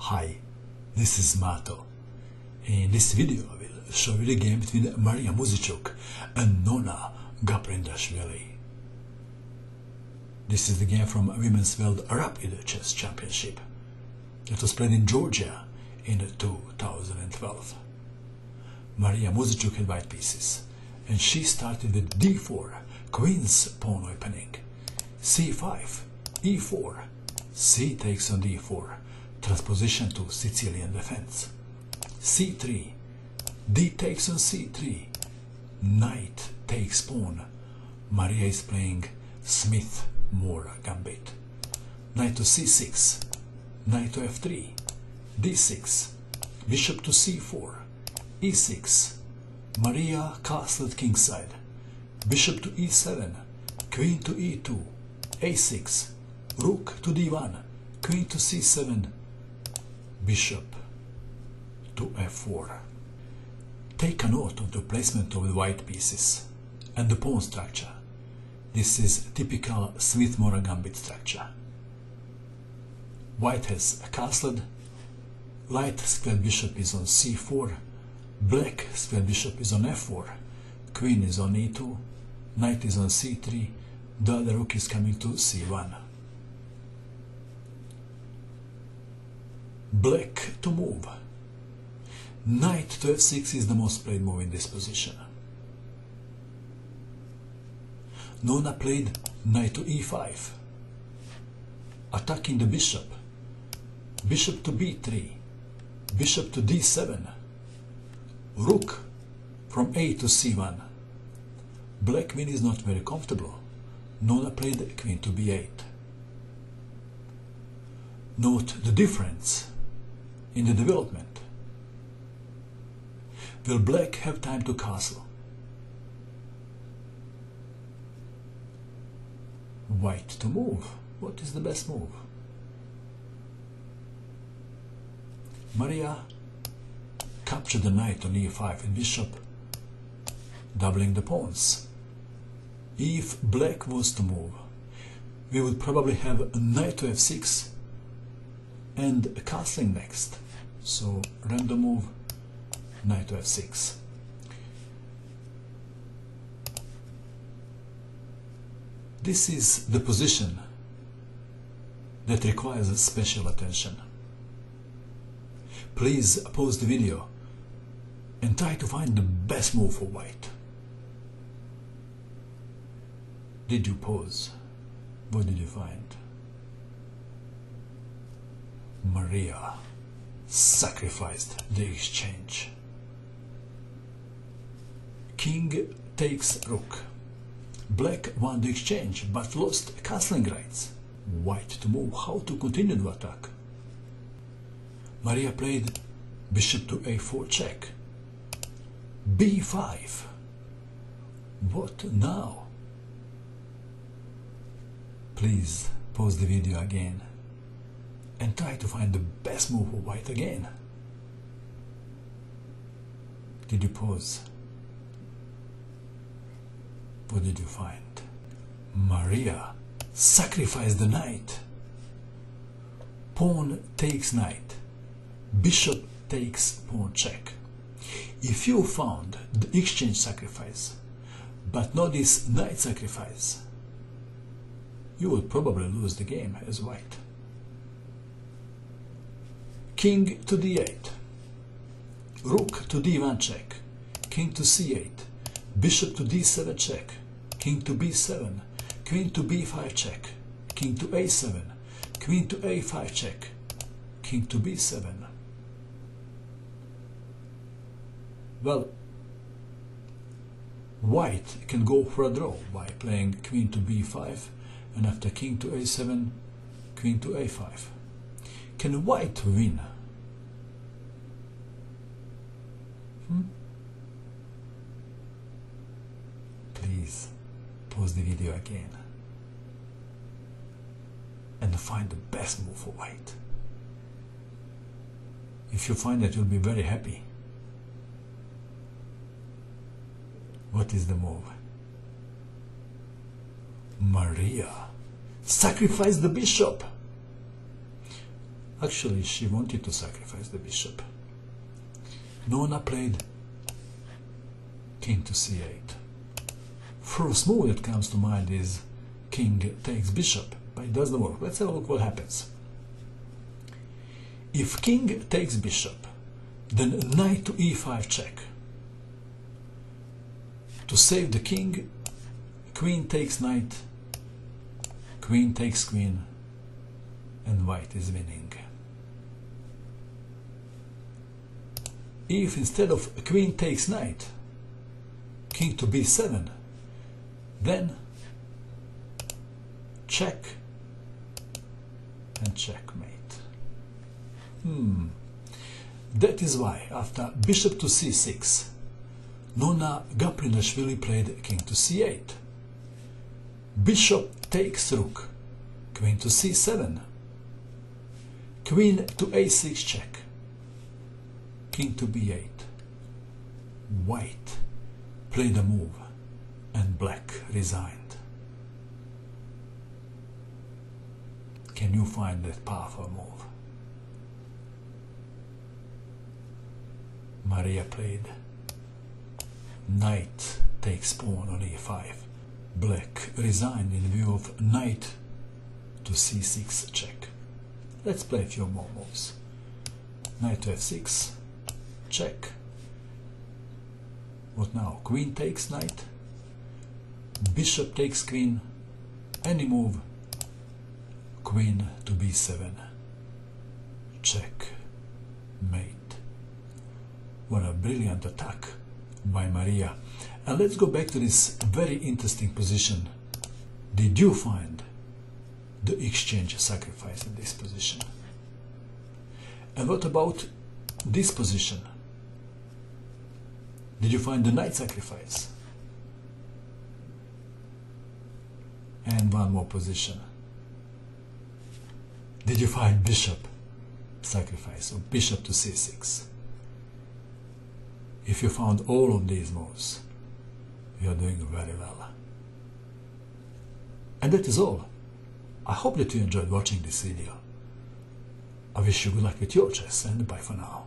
Hi, this is Mato. In this video I will show you the game between Maria Muzychuk and Nona Gaprindashvili. This is the game from Women's World Rapid Chess Championship that was played in Georgia in 2012. Maria Muzychuk had white pieces and she started with d4, queen's pawn opening, c5, e4, c takes on d4, transposition to Sicilian defense, c3, d takes on c3, knight takes pawn, Maria is playing Smith-Morra gambit, knight to c6, knight to f3, d6, bishop to c4, e6, Maria castled kingside, bishop to e7, queen to e2, a6, rook to d1, queen to c7, bishop to f4. Take a note of the placement of the white pieces and the pawn structure. This is typical Smith-Morra gambit structure. White has castled, light square bishop is on c4, black square bishop is on f4, queen is on e2, knight is on c3, the other rook is coming to c1. Black to move. Knight to f6 is the most played move in this position. Nona played knight to e5, attacking the bishop, bishop to b3, bishop to d7, rook from a to c1. Black queen is not very comfortable. Nona played queen to b8. Note the difference in the development. Will black have time to castle? White to move. What is the best move? Maria captured the knight on e5 and bishop, doubling the pawns. If black was to move, we would probably have a knight to f6 and a castling next. So random move, knight to f6. This is the position that requires special attention. Please pause the video and try to find the best move for white. Did you pause? What did you find? Maria sacrificed the exchange. King takes rook. Black won the exchange but lost castling rights. White to move. How to continue the attack? Maria played bishop to a4 check. b5. What now? Please pause the video again and try to find the best move for white again. Did you pause? What did you find? Maria sacrificed the knight. Pawn takes knight. Bishop takes pawn check. If you found the exchange sacrifice, but not this knight sacrifice, you would probably lose the game as white. King to d8, rook to d1 check, king to c8, bishop to d7 check, king to b7, queen to b5 check, king to a7, queen to a5 check, king to b7. Well, white can go for a draw by playing queen to b5 and after king to a7, queen to a5. Can white win? Hmm? Please pause the video again and find the best move for white. If you find that, you'll be very happy. What is the move? Maria sacrifice the bishop. Actually, she wanted to sacrifice the bishop. Nona played king to c8. First move that comes to mind is king takes bishop, but it doesn't work. Let's have a look what happens. If king takes bishop, then knight to e5 check. To save the king, queen takes knight, queen takes queen, and white is winning. If instead of queen takes knight, king to b7, then check and checkmate. Hmm. That is why, after bishop to c6, Nona Gaprindashvili played king to c8. Bishop takes rook, queen to c7, queen to a6 check, king to b8. White played a move and black resigned. Can you find that powerful move? Maria played knight takes pawn on e5. Black resigned in view of knight to c6 check. Let's play a few more moves. Knight to f6, check. What now? Queen takes knight, bishop takes queen, any move, queen to b7, check, mate. What a brilliant attack by Maria. And let's go back to this very interesting position. Did you find the exchange sacrifice in this position? And what about this position? Did you find the knight sacrifice? And one more position. Did you find bishop sacrifice or bishop to c6? If you found all of these moves, you are doing very well. And that is all. I hope that you enjoyed watching this video. I wish you good luck with your chess and bye for now.